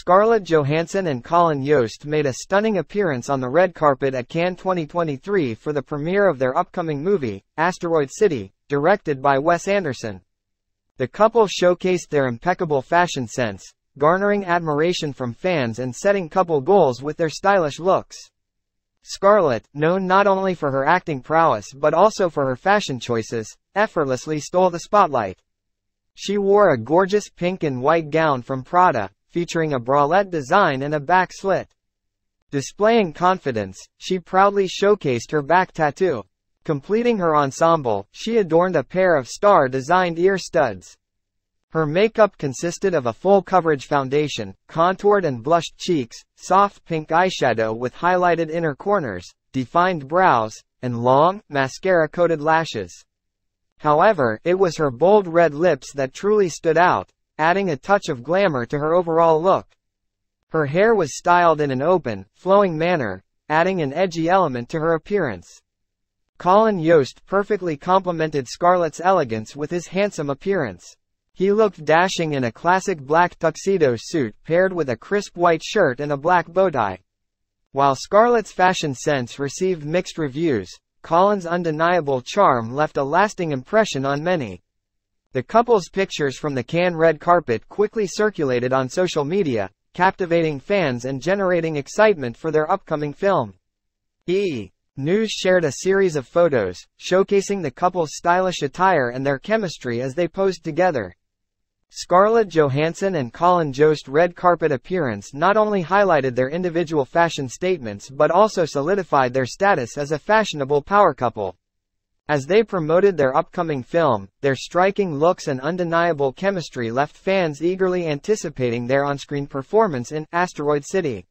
Scarlett Johansson and Colin Jost made a stunning appearance on the red carpet at Cannes 2023 for the premiere of their upcoming movie, Asteroid City, directed by Wes Anderson. The couple showcased their impeccable fashion sense, garnering admiration from fans and setting couple goals with their stylish looks. Scarlett, known not only for her acting prowess but also for her fashion choices, effortlessly stole the spotlight. She wore a gorgeous pink and white gown from Prada, featuring a bralette design and a back slit. Displaying confidence, she proudly showcased her back tattoo. Completing her ensemble, she adorned a pair of star-designed ear studs. Her makeup consisted of a full-coverage foundation, contoured and blushed cheeks, soft pink eyeshadow with highlighted inner corners, defined brows, and long, mascara-coated lashes. However, it was her bold red lips that truly stood out, adding a touch of glamour to her overall look. Her hair was styled in an open, flowing manner, adding an edgy element to her appearance. Colin Jost perfectly complemented Scarlett's elegance with his handsome appearance. He looked dashing in a classic black tuxedo suit paired with a crisp white shirt and a black bow tie. While Scarlett's fashion sense received mixed reviews, Colin's undeniable charm left a lasting impression on many. The couple's pictures from the Cannes red carpet quickly circulated on social media, captivating fans and generating excitement for their upcoming film. E! News shared a series of photos, showcasing the couple's stylish attire and their chemistry as they posed together. Scarlett Johansson and Colin Jost's red carpet appearance not only highlighted their individual fashion statements but also solidified their status as a fashionable power couple. As they promoted their upcoming film, their striking looks and undeniable chemistry left fans eagerly anticipating their on-screen performance in Asteroid City.